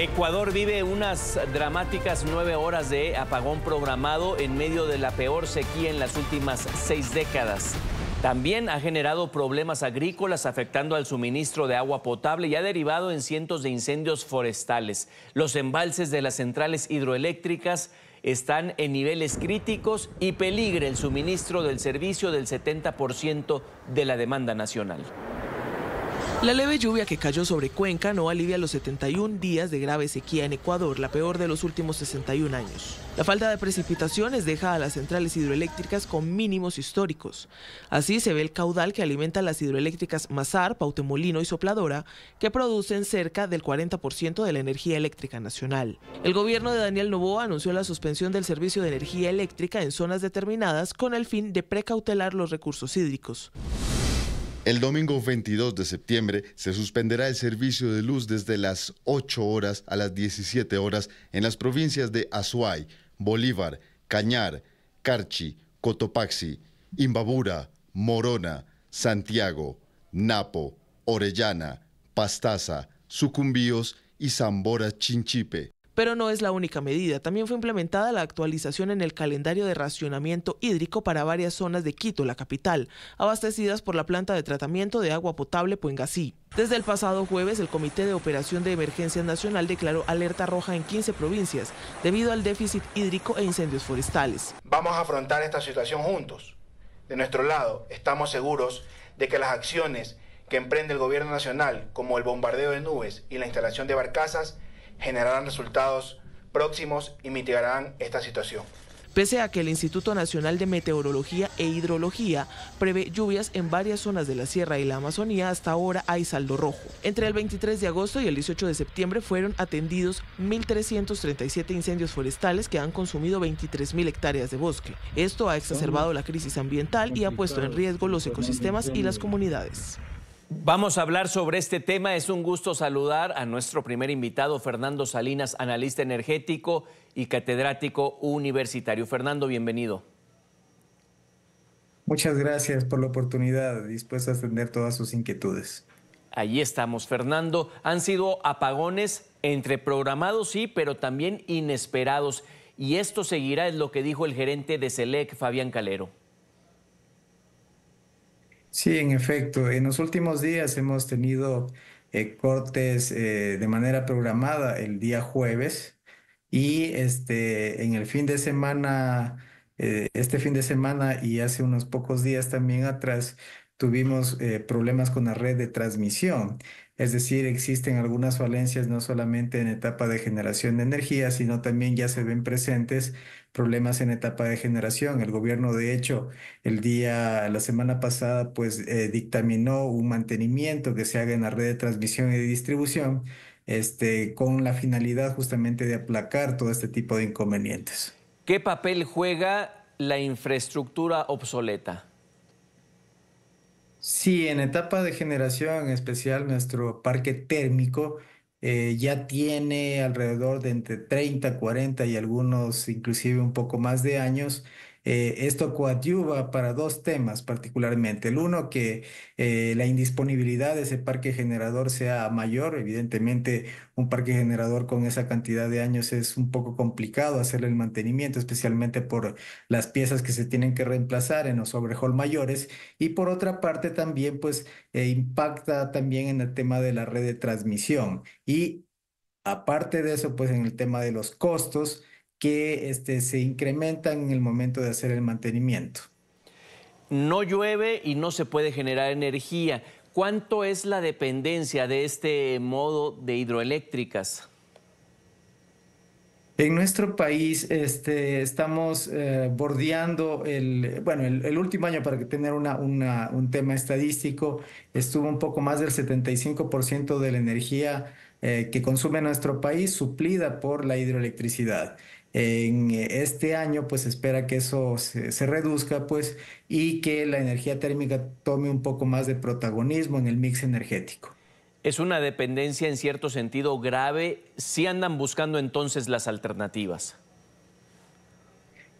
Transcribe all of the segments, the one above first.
Ecuador vive unas dramáticas nueve horas de apagón programado en medio de la peor sequía en las últimas seis décadas. También ha generado problemas agrícolas afectando al suministro de agua potable y ha derivado en cientos de incendios forestales. Los embalses de las centrales hidroeléctricas están en niveles críticos y peligra el suministro del servicio del 70% de la demanda nacional. La leve lluvia que cayó sobre Cuenca no alivia los 71 días de grave sequía en Ecuador, la peor de los últimos 61 años. La falta de precipitaciones deja a las centrales hidroeléctricas con mínimos históricos. Así se ve el caudal que alimenta las hidroeléctricas Mazar, Pautemolino y Sopladora, que producen cerca del 40% de la energía eléctrica nacional. El gobierno de Daniel Novoa anunció la suspensión del servicio de energía eléctrica en zonas determinadas con el fin de precautelar los recursos hídricos. El domingo 22 de septiembre se suspenderá el servicio de luz desde las 8 horas a las 17 horas en las provincias de Azuay, Bolívar, Cañar, Carchi, Cotopaxi, Imbabura, Morona, Santiago, Napo, Orellana, Pastaza, Sucumbíos y Zambora Chinchipe. Pero no es la única medida. También fue implementada la actualización en el calendario de racionamiento hídrico para varias zonas de Quito, la capital, abastecidas por la planta de tratamiento de agua potable Puengasí. Desde el pasado jueves, el Comité de Operación de Emergencia Nacional declaró alerta roja en 15 provincias debido al déficit hídrico e incendios forestales. Vamos a afrontar esta situación juntos. De nuestro lado, estamos seguros de que las acciones que emprende el gobierno nacional, como el bombardeo de nubes y la instalación de barcazas, generarán resultados próximos y mitigarán esta situación. Pese a que el Instituto Nacional de Meteorología e Hidrología prevé lluvias en varias zonas de la Sierra y la Amazonía, hasta ahora hay saldo rojo. Entre el 23 de agosto y el 18 de septiembre fueron atendidos 1.337 incendios forestales que han consumido 23.000 hectáreas de bosque. Esto ha exacerbado la crisis ambiental y ha puesto en riesgo los ecosistemas y las comunidades. Vamos a hablar sobre este tema. Es un gusto saludar a nuestro primer invitado, Fernando Salinas, analista energético y catedrático universitario. Fernando, bienvenido. Muchas gracias por la oportunidad, dispuesto a atender todas sus inquietudes. Allí estamos, Fernando. Han sido apagones entre programados, sí, pero también inesperados. Y esto seguirá, es lo que dijo el gerente de SELEC, Fabián Calero. Sí, en efecto. En los últimos días hemos tenido eh, cortes eh, de manera programada el día jueves y este, en el fin de semana, eh, este fin de semana y hace unos pocos días también atrás, tuvimos problemas con la red de transmisión. Es decir, existen algunas falencias no solamente en etapa de generación de energía, sino también ya se ven presentes problemas en etapa de generación. El gobierno, de hecho, el día, la semana pasada, pues eh, dictaminó un mantenimiento que se haga en la red de transmisión y de distribución, este, con la finalidad justamente de aplacar todo este tipo de inconvenientes. ¿Qué papel juega la infraestructura obsoleta? Sí, en etapa de generación, en especial nuestro parque térmico, eh, ya tiene alrededor de entre 30, 40 y algunos inclusive un poco más de años eh, esto coadyuva para dos temas particularmente. El uno, que eh, la indisponibilidad de ese parque generador sea mayor. Evidentemente, un parque generador con esa cantidad de años es un poco complicado hacerle el mantenimiento, especialmente por las piezas que se tienen que reemplazar en los overhaul mayores. Y por otra parte, también pues eh, impacta también en el tema de la red de transmisión. Y aparte de eso, pues en el tema de los costos, que este, se incrementan en el momento de hacer el mantenimiento. No llueve y no se puede generar energía. ¿Cuánto es la dependencia de este modo de hidroeléctricas? En nuestro país este, estamos eh, bordeando el, bueno, el, último año para que tener una, un tema estadístico, estuvo un poco más del 75% de la energía eh, que consume nuestro país suplida por la hidroelectricidad. En este año, pues espera que eso se, reduzca, pues, y que la energía térmica tome un poco más de protagonismo en el mix energético. Es una dependencia en cierto sentido grave. ¿Sí andan buscando entonces las alternativas?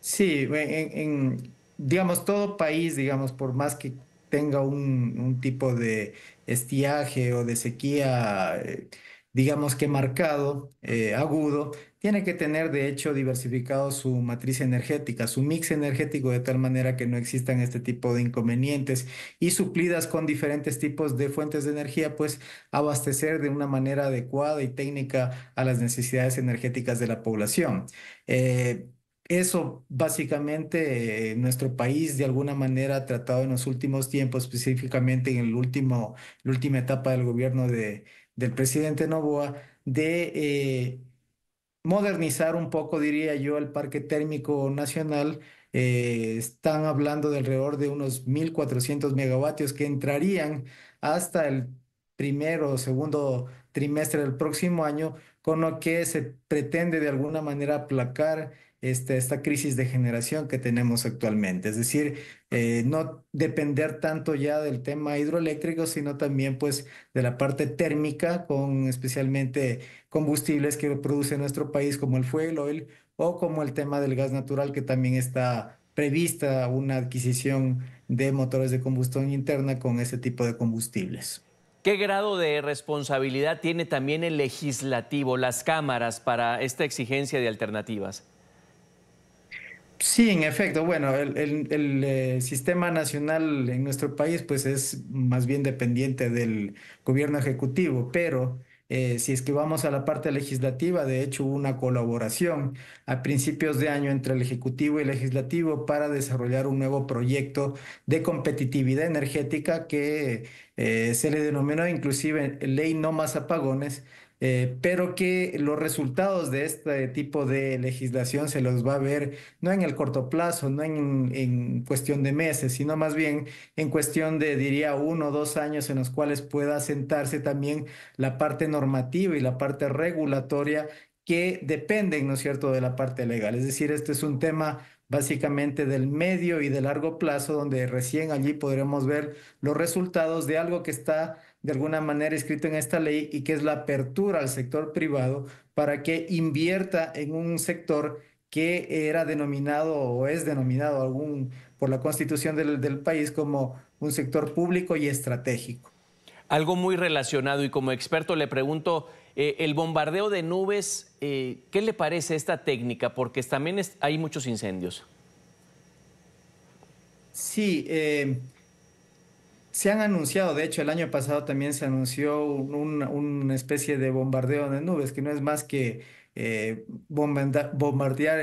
Sí, en, digamos, todo país, digamos, por más que tenga un, tipo de estiaje o de sequía, eh, digamos que marcado, eh, agudo, tiene que tener de hecho diversificado su matriz energética, su mix energético de tal manera que no existan este tipo de inconvenientes y suplidas con diferentes tipos de fuentes de energía, pues abastecer de una manera adecuada y técnica a las necesidades energéticas de la población. Eh, eso básicamente nuestro país de alguna manera ha tratado en los últimos tiempos, específicamente en el último, la última etapa del gobierno de, del presidente Novoa, de eh, modernizar un poco, diría yo, el parque térmico nacional. Eh, están hablando de alrededor de unos 1.400 megavatios que entrarían hasta el primero o segundo trimestre del próximo año, con lo que se pretende de alguna manera aplacar este, esta crisis de generación que tenemos actualmente. Es decir, eh, no depender tanto ya del tema hidroeléctrico, sino también pues de la parte térmica, con especialmente combustibles que produce nuestro país como el fuel oil o como el tema del gas natural que también está prevista una adquisición de motores de combustión interna con ese tipo de combustibles. ¿Qué grado de responsabilidad tiene también el legislativo, las cámaras, para esta exigencia de alternativas? Sí, en efecto. Bueno, el, eh, sistema nacional en nuestro país pues es más bien dependiente del gobierno ejecutivo, pero eh, si es que vamos a la parte legislativa, de hecho hubo una colaboración a principios de año entre el Ejecutivo y el Legislativo para desarrollar un nuevo proyecto de competitividad energética que eh, se le denominó inclusive Ley No Más Apagones eh, pero que los resultados de este tipo de legislación se los va a ver no en el corto plazo, no en, en cuestión de meses, sino más bien en cuestión de, diría, uno o dos años en los cuales pueda sentarse también la parte normativa y la parte regulatoria que dependen, ¿no es cierto?, de la parte legal. Es decir, este es un tema básicamente del medio y de largo plazo, donde recién allí podremos ver los resultados de algo que está de alguna manera escrito en esta ley y que es la apertura al sector privado para que invierta en un sector que era denominado o es denominado algún, por la constitución del, país como un sector público y estratégico. Algo muy relacionado y como experto le pregunto, eh, el bombardeo de nubes, eh, ¿qué le parece esta técnica? Porque también hay muchos incendios. Sí, eh, se han anunciado, de hecho el año pasado también se anunció una especie de bombardeo de nubes, que no es más que eh, bombardear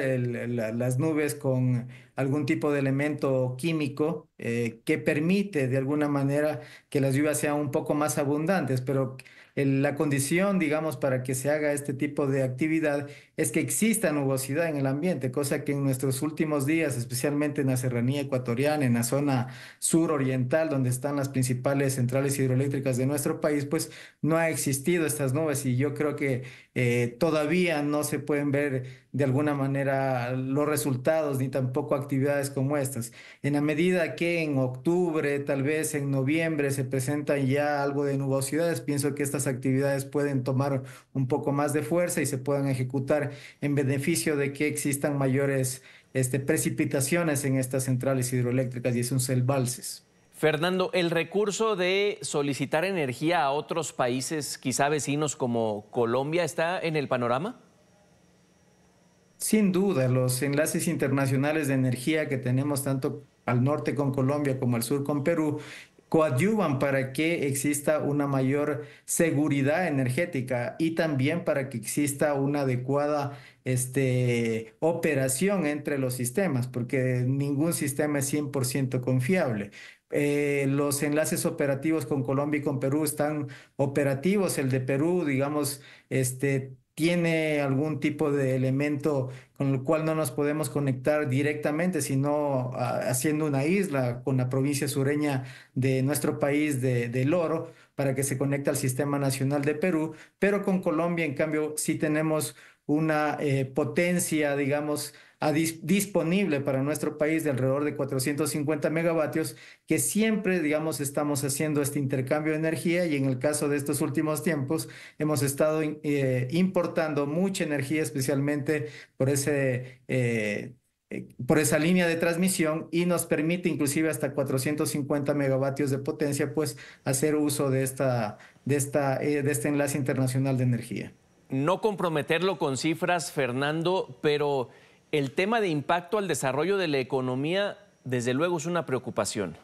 las nubes con algún tipo de elemento químico eh, que permite de alguna manera que las lluvias sean un poco más abundantes, pero la condición, digamos, para que se haga este tipo de actividad es que exista nubosidad en el ambiente, cosa que en nuestros últimos días, especialmente en la serranía ecuatoriana, en la zona suroriental, donde están las principales centrales hidroeléctricas de nuestro país, pues no ha existido estas nubes y yo creo que eh, todavía no se pueden ver de alguna manera los resultados ni tampoco actividades como estas. En la medida que en octubre, tal vez en noviembre se presentan ya algo de nubosidades, pienso que estas actividades pueden tomar un poco más de fuerza y se puedan ejecutar en beneficio de que existan mayores este, precipitaciones en estas centrales hidroeléctricas y esos embalses. Fernando, el recurso de solicitar energía a otros países, quizá vecinos como Colombia, ¿está en el panorama? Sin duda, los enlaces internacionales de energía que tenemos tanto al norte con Colombia como al sur con Perú coadyuvan para que exista una mayor seguridad energética y también para que exista una adecuada este, operación entre los sistemas, porque ningún sistema es 100% confiable. Eh, los enlaces operativos con Colombia y con Perú están operativos. El de Perú, digamos, este, tiene algún tipo de elemento con el cual no nos podemos conectar directamente, sino ah, haciendo una isla con la provincia sureña de nuestro país de, de Loro para que se conecte al sistema nacional de Perú, pero con Colombia, en cambio, sí tenemos una eh, potencia, digamos, disponible para nuestro país de alrededor de 450 megavatios, que siempre, digamos, estamos haciendo este intercambio de energía y en el caso de estos últimos tiempos hemos estado eh, importando mucha energía, especialmente por ese... Eh, por esa línea de transmisión y nos permite inclusive hasta 450 megavatios de potencia, pues hacer uso de esta de, esta, de este enlace internacional de energía. No comprometerlo con cifras, Fernando, pero el tema de impacto al desarrollo de la economía, desde luego, es una preocupación.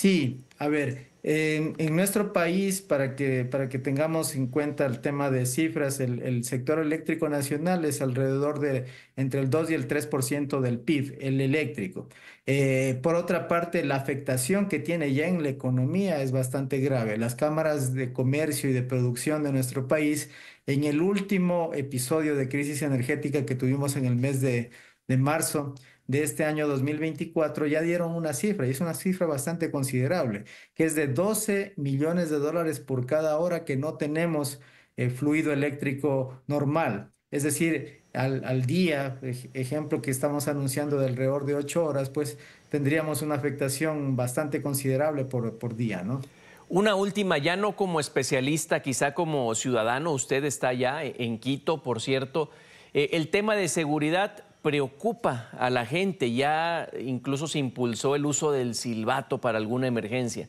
Sí, a ver, en, nuestro país, para que, para que tengamos en cuenta el tema de cifras, el, sector eléctrico nacional es alrededor de entre el 2 y el 3% del PIB, el eléctrico. Eh, por otra parte, la afectación que tiene ya en la economía es bastante grave. Las cámaras de comercio y de producción de nuestro país, en el último episodio de crisis energética que tuvimos en el mes de, de marzo, de este año 2024 ya dieron una cifra, y es una cifra bastante considerable, que es de 12 millones de dólares por cada hora que no tenemos eh, fluido eléctrico normal. Es decir, al, día, ejemplo que estamos anunciando de alrededor de 8 horas, pues tendríamos una afectación bastante considerable por, por día, ¿no? Una última, ya no como especialista, quizá como ciudadano, usted está ya en Quito, por cierto. Eh, el tema de seguridad, preocupa a la gente. Ya incluso se impulsó el uso del silbato para alguna emergencia.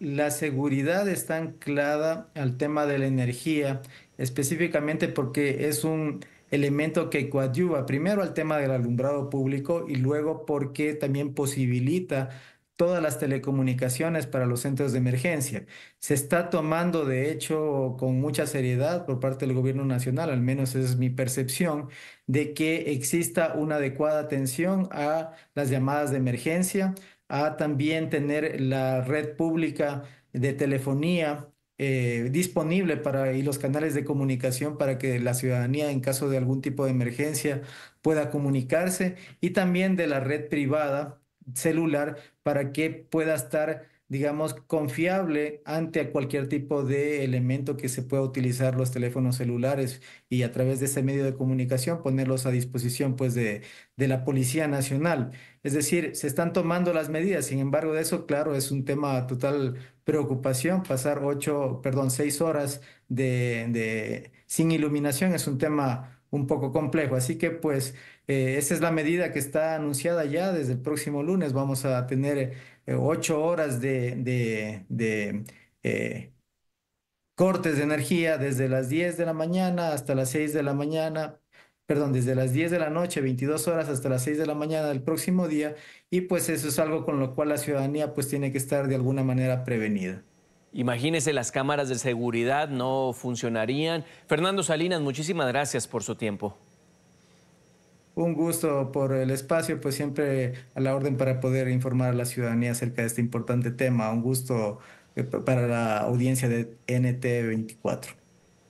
La seguridad está anclada al tema de la energía, específicamente porque es un elemento que coadyuva primero al tema del alumbrado público y luego porque también posibilita todas las telecomunicaciones para los centros de emergencia. Se está tomando, de hecho, con mucha seriedad por parte del gobierno nacional, al menos es mi percepción, de que exista una adecuada atención a las llamadas de emergencia, a también tener la red pública de telefonía eh, disponible para y los canales de comunicación para que la ciudadanía en caso de algún tipo de emergencia pueda comunicarse y también de la red privada celular para que pueda estar, digamos, confiable ante cualquier tipo de elemento que se pueda utilizar los teléfonos celulares y a través de ese medio de comunicación ponerlos a disposición pues de, de la Policía Nacional. Es decir, se están tomando las medidas, sin embargo, de eso, claro, es un tema total preocupación. Pasar ocho, perdón, seis horas de, de sin iluminación es un tema un poco complejo. Así que pues eh, esa es la medida que está anunciada ya desde el próximo lunes. Vamos a tener eh, ocho horas de, eh, cortes de energía desde las 10 de la mañana hasta las 6 de la mañana. Perdón, desde las 10 de la noche, 22 horas hasta las 6 de la mañana del próximo día. Y pues eso es algo con lo cual la ciudadanía pues tiene que estar de alguna manera prevenida. Imagínese, las cámaras de seguridad no funcionarían. Fernando Salinas, muchísimas gracias por su tiempo. Un gusto por el espacio, pues siempre a la orden para poder informar a la ciudadanía acerca de este importante tema. Un gusto eh, para la audiencia de NT24.